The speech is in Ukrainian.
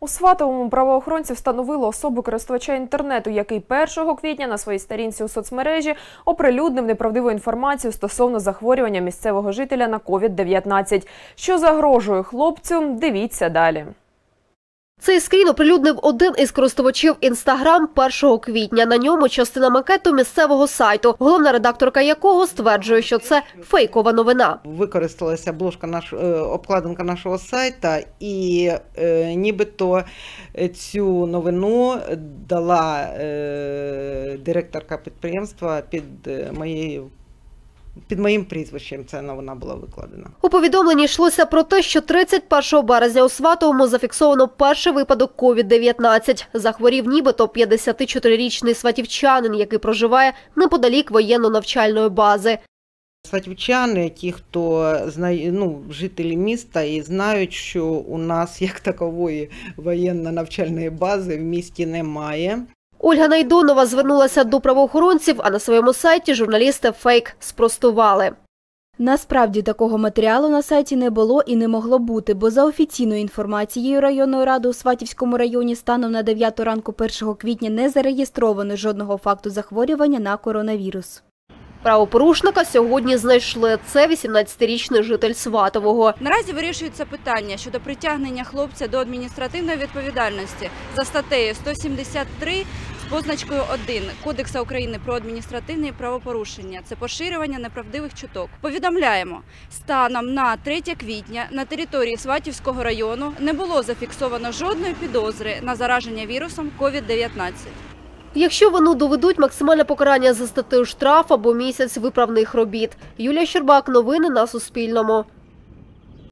У Сватовому правоохоронці встановили особу користувача інтернету, який 1 квітня на своїй сторінці у соцмережі оприлюднив неправдиву інформацію стосовно захворювання місцевого жителя на COVID-19. Що загрожує хлопцю, дивіться далі. Цей скрін оприлюднив один із користувачів Інстаграм 1 квітня. На ньому частина макету місцевого сайту, головна редакторка якого стверджує, що це фейкова новина. Використалася обложка наш, е, обкладинка нашого сайта, і е, нібито цю новину дала е, директорка підприємства під е, моєю. Під моїм прізвищем ця новина була викладена. У повідомленні йшлося про те, що 31 березня у Сватовому зафіксовано перший випадок COVID-19. Захворів нібито 54-річний сватівчанин, який проживає неподалік воєнно-навчальної бази. Сватівчани, ті, хто знає, ну, жителі міста і знають, що у нас як такової воєнно-навчальної бази в місті немає. Ольга Найдонова звернулася до правоохоронців, а на своєму сайті журналісти фейк спростували. Насправді такого матеріалу на сайті не було і не могло бути, бо за офіційною інформацією районної ради у Сватівському районі станом на 9 ранку 1 квітня не зареєстровано жодного факту захворювання на коронавірус. Правопорушника сьогодні знайшли. Це 18-річний житель Сватового. Наразі вирішується питання щодо притягнення хлопця до адміністративної відповідальності за статтею 173 з позначкою 1 Кодексу України про адміністративні правопорушення. Це поширювання неправдивих чуток. Повідомляємо, станом на 3 квітня на території Сватівського району не було зафіксовано жодної підозри на зараження вірусом COVID-19. Якщо вину доведуть, максимальне покарання за статтею штраф або місяць виправних робіт. Юлія Щербак, новини на Суспільному.